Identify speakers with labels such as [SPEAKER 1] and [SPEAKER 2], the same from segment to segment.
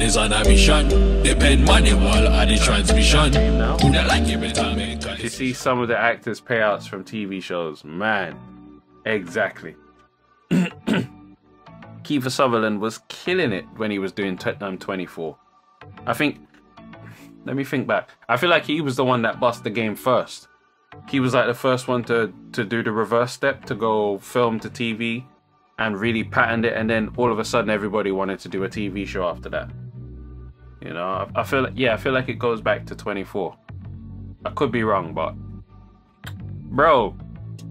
[SPEAKER 1] man is on a mission. Depend money while at the transmission. Who not like every time
[SPEAKER 2] You see some of the actors' payouts from TV shows. Man, exactly. Kiefer Sutherland was killing it when he was doing Tottenham 24. I think. Let me think back. I feel like he was the one that bust the game first. He was like the first one to to do the reverse step to go film to TV and really patterned it, and then all of a sudden everybody wanted to do a TV show after that. You know, I, feel like yeah, I feel like it goes back to 24. I could be wrong, but bro,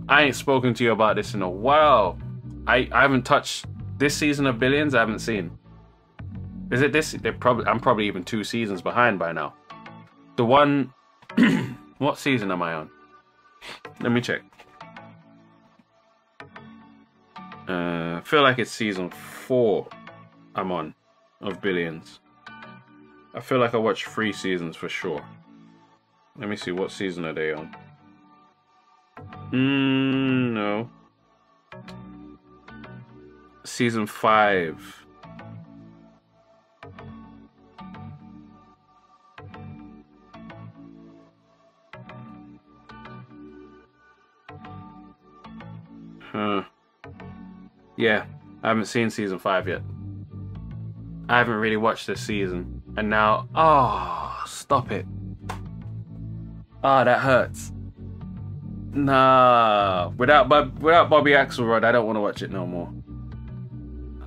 [SPEAKER 2] I ain't spoken to you about this in a while. I I haven't touched this season of Billions. I haven't seen. Is it this? They're probably. I'm probably even two seasons behind by now. The one. what season am I on? Let me check. Uh, I feel like it's season four I'm on of Billions. I feel like I watched three seasons for sure. Let me see, what season are they on? Mm, no. Season five. Huh. Yeah, I haven't seen season five yet. I haven't really watched this season. And now, oh, stop it. Ah, oh, that hurts. Nah, without without Bobby Axelrod, I don't want to watch it no more.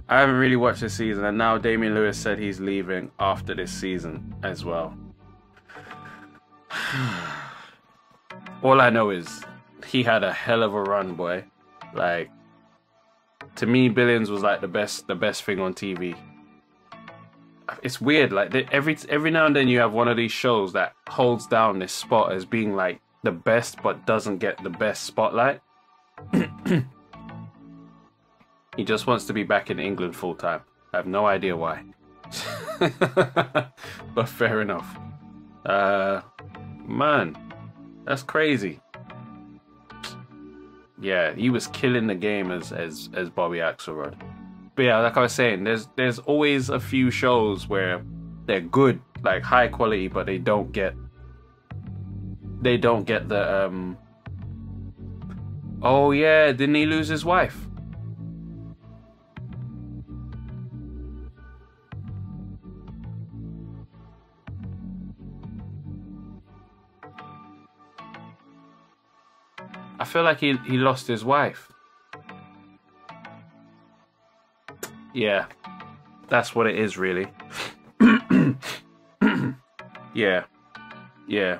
[SPEAKER 2] I haven't really watched this season, and now Damian Lewis said he's leaving after this season as well. All I know is he had a hell of a run, boy. Like, to me, Billions was like the best, the best thing on TV. It's weird, like every every now and then you have one of these shows that holds down this spot as being like the best, but doesn't get the best spotlight. he just wants to be back in England full time. I have no idea why, but fair enough. Uh, man, that's crazy yeah, he was killing the game as as as Bobby Axelrod. But yeah, like I was saying, there's there's always a few shows where they're good, like high quality, but they don't get they don't get the um Oh yeah, didn't he lose his wife? I feel like he, he lost his wife. Yeah, that's what it is, really. yeah, yeah.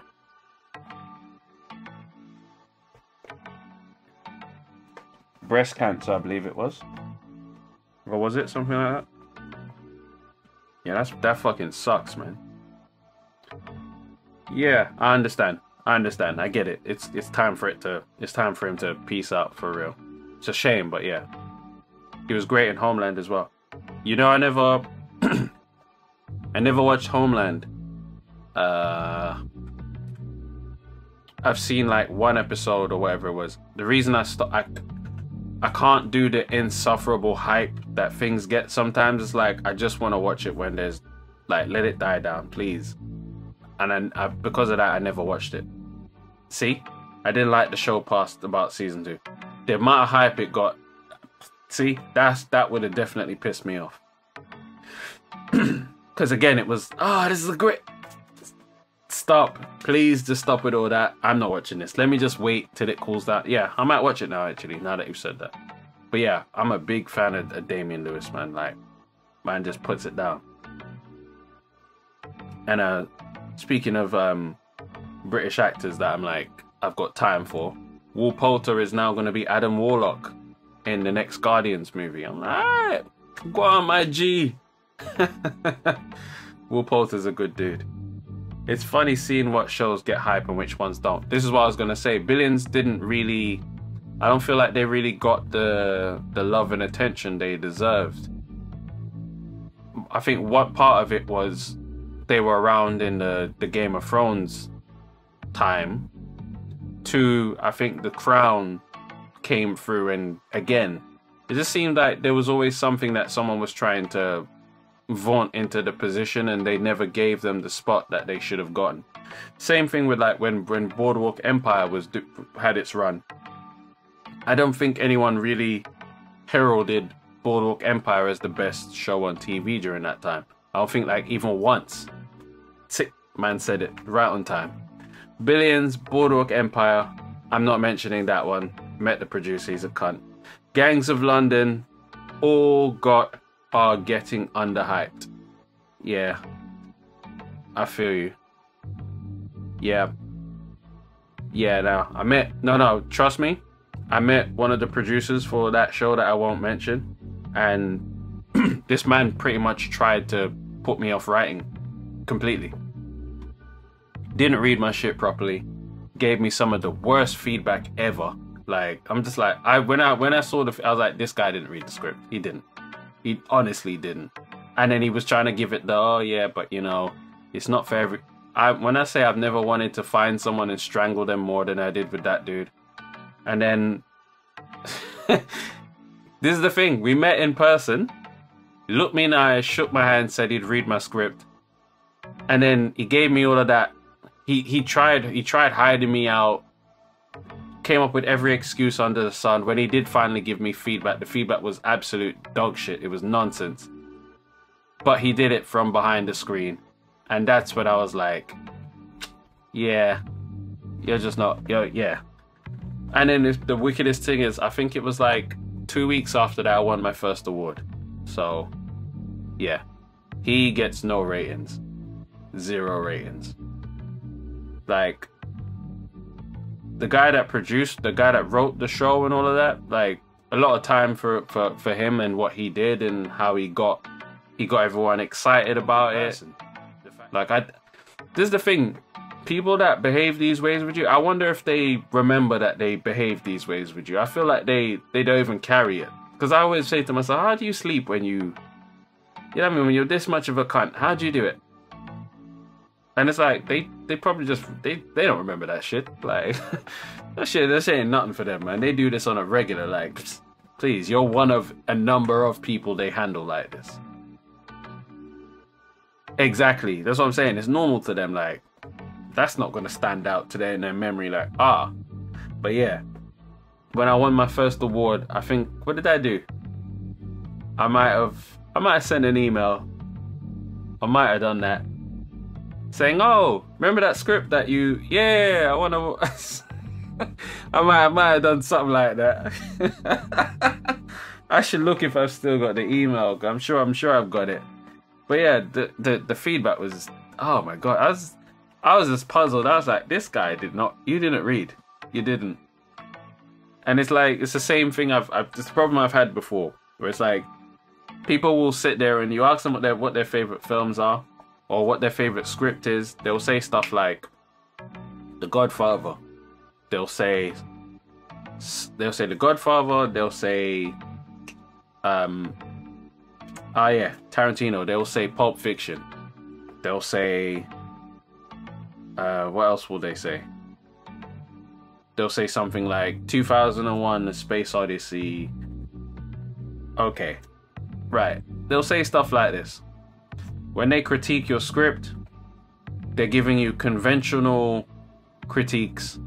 [SPEAKER 2] Breast cancer, I believe it was. Or was it something like that? Yeah, that's that fucking sucks, man. Yeah, I understand. I understand. I get it. It's it's time for it to it's time for him to peace out for real. It's a shame, but yeah. He was great in Homeland as well. You know, I never I never watched Homeland. Uh I've seen like one episode or whatever it was. The reason I st- I I can't do the insufferable hype that things get sometimes. It's like I just want to watch it when there's like let it die down, please and then I, because of that, I never watched it. See, I didn't like the show past about season two. The amount of hype it got. See, that's that would have definitely pissed me off. Because again, it was, oh, this is a great. Stop, please, just stop with all that. I'm not watching this. Let me just wait till it calls that. Yeah, I might watch it now. Actually, now that you've said that. But yeah, I'm a big fan of, of Damian Lewis, man. Like, man, just puts it down. And uh, Speaking of um, British actors that I'm like, I've got time for, Will Poulter is now going to be Adam Warlock in the next Guardians movie. I'm like, go on, my G. Will Poulter's a good dude. It's funny seeing what shows get hype and which ones don't. This is what I was gonna say. Billions didn't really. I don't feel like they really got the the love and attention they deserved. I think what part of it was they were around in the, the Game of Thrones time. Two, I think The Crown came through, and again, it just seemed like there was always something that someone was trying to vaunt into the position and they never gave them the spot that they should have gotten. Same thing with like when when Boardwalk Empire was had its run. I don't think anyone really heralded Boardwalk Empire as the best show on TV during that time. I don't think like even once. Man said it right on time. Billions, Boardwalk Empire. I'm not mentioning that one. Met the producer, he's a cunt. Gangs of London all got are getting underhyped. Yeah. I feel you. Yeah. Yeah, no. I met no no, trust me. I met one of the producers for that show that I won't mention. And this man pretty much tried to put me off writing completely. Didn't read my shit properly. Gave me some of the worst feedback ever. Like I'm just like I when I when I saw the I was like this guy didn't read the script. He didn't. He honestly didn't. And then he was trying to give it the oh yeah, but you know, it's not for every. I when I say I've never wanted to find someone and strangle them more than I did with that dude. And then this is the thing. We met in person. Looked me in the eye, shook my hand, said he'd read my script, and then he gave me all of that. He he tried he tried hiding me out came up with every excuse under the sun. When he did finally give me feedback, the feedback was absolute dog shit. It was nonsense. But he did it from behind the screen. And that's when I was like, yeah, you're just not, you're, yeah. And then the wickedest thing is, I think it was like two weeks after that I won my first award. So, yeah, he gets no ratings, zero ratings. Like, the guy that produced, the guy that wrote the show and all of that, like a lot of time for for for him and what he did and how he got he got everyone excited about it. Like I, this is the thing. People that behave these ways with you, I wonder if they remember that they behave these ways with you. I feel like they they don't even carry it. Because I always say to myself, how do you sleep when you, you know what I mean, when you're this much of a cunt? How do you do it? And it's like they they probably just they they don't remember that shit. Like that shit that ain't nothing for them, man. They do this on a regular. Like, please, you're one of a number of people they handle like this. Exactly. That's what I'm saying. It's normal to them. Like, that's not gonna stand out today in their memory. Like, ah, but yeah. When I won my first award, I think what did I do? I might have I might have sent an email. I might have done that saying, "Oh, remember that script that you? Yeah, I want to." I might, I might have done something like that. I should look if I've still got the email. I'm sure, I'm sure I've got it. But yeah, the the, the feedback was, oh my god, I was, I was just puzzled. I was like, this guy did not, you didn't read, you didn't. And it's like it's the same thing I've, I've it's the problem I've had before, where it's like people will sit there and you ask them what their what their favorite films are, or what their favorite script is, they'll say stuff like The Godfather. They'll say they'll say The Godfather, they'll say um ah yeah, Tarantino, they'll say Pulp Fiction. They'll say uh what else will they say? They'll say something like 2001 The Space Odyssey. Okay. Right. They'll say stuff like this when they critique your script, they're giving you conventional critiques,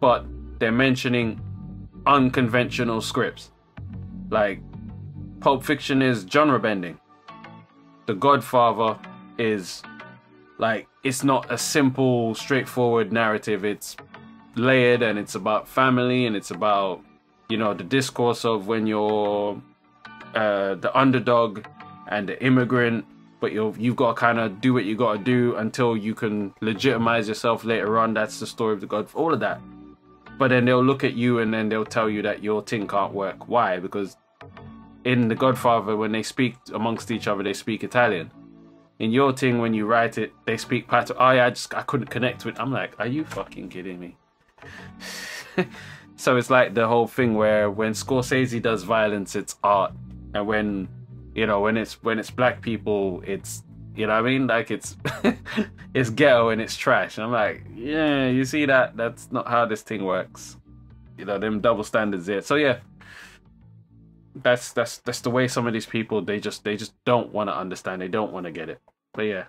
[SPEAKER 2] but they're mentioning unconventional scripts. Like Pulp Fiction is genre bending. The Godfather is like it's not a simple, straightforward narrative. It's layered and it's about family and it's about you know the discourse of when you're uh, the underdog and the immigrant but you've you've got to kind of do what you got to do until you can legitimize yourself later on. That's the story of the God, all of that. But then they'll look at you and then they'll tell you that your thing can't work. Why? Because in The Godfather, when they speak amongst each other, they speak Italian. In your thing, when you write it, they speak Patois. Oh yeah, I just I couldn't connect with. I'm like, are you fucking kidding me? so it's like the whole thing where when Scorsese does violence, it's art, and when you know when it's when it's black people it's you know what I mean? Like it's it's ghetto and it's trash. And I'm like yeah you see that? That's not how this thing works. You know them double standards there so yeah. That's that's that's the way some of these people they just they just don't want to understand. They don't want to get it. But yeah,